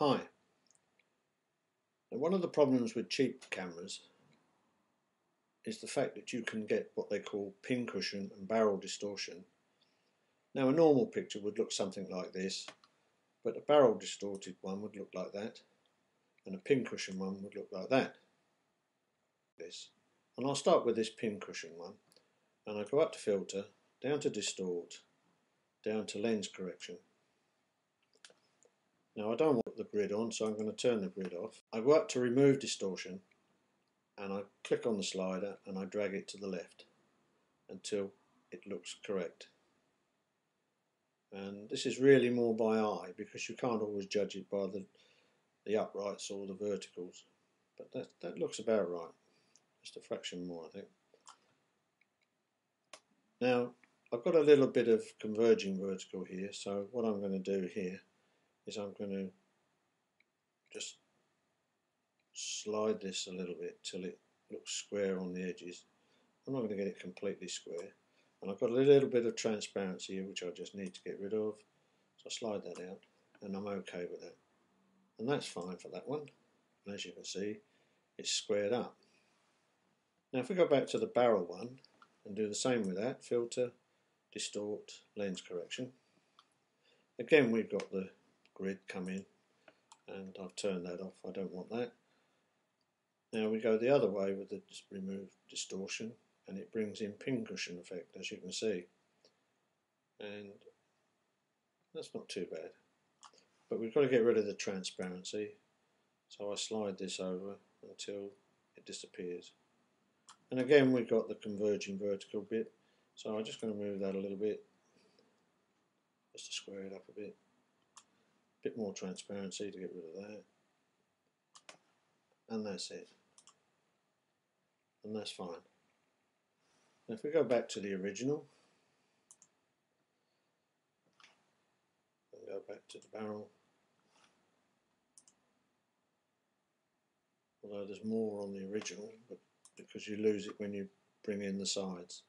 Hi. Now one of the problems with cheap cameras is the fact that you can get what they call pincushion and barrel distortion. Now a normal picture would look something like this, but a barrel distorted one would look like that, and a pincushion one would look like that. This. And I'll start with this pincushion one, and I go up to filter, down to distort, down to lens correction, now I don't want the grid on, so I'm going to turn the grid off. I go up to remove distortion and I click on the slider and I drag it to the left until it looks correct. And this is really more by eye because you can't always judge it by the, the uprights or the verticals. But that, that looks about right. Just a fraction more, I think. Now, I've got a little bit of converging vertical here, so what I'm going to do here is I'm going to just slide this a little bit till it looks square on the edges. I'm not going to get it completely square. And I've got a little bit of transparency here which I just need to get rid of. So I slide that out and I'm okay with that. And that's fine for that one. And as you can see, it's squared up. Now if we go back to the barrel one and do the same with that, filter, distort, lens correction. Again we've got the grid come in and I've turned that off. I don't want that. Now we go the other way with the remove distortion and it brings in pincushion effect as you can see. And that's not too bad. But we've got to get rid of the transparency. So I slide this over until it disappears. And again we've got the converging vertical bit. So I'm just going to move that a little bit just to square it up a bit bit more transparency to get rid of that. And that's it. And that's fine. Now if we go back to the original and go back to the barrel although there's more on the original but because you lose it when you bring in the sides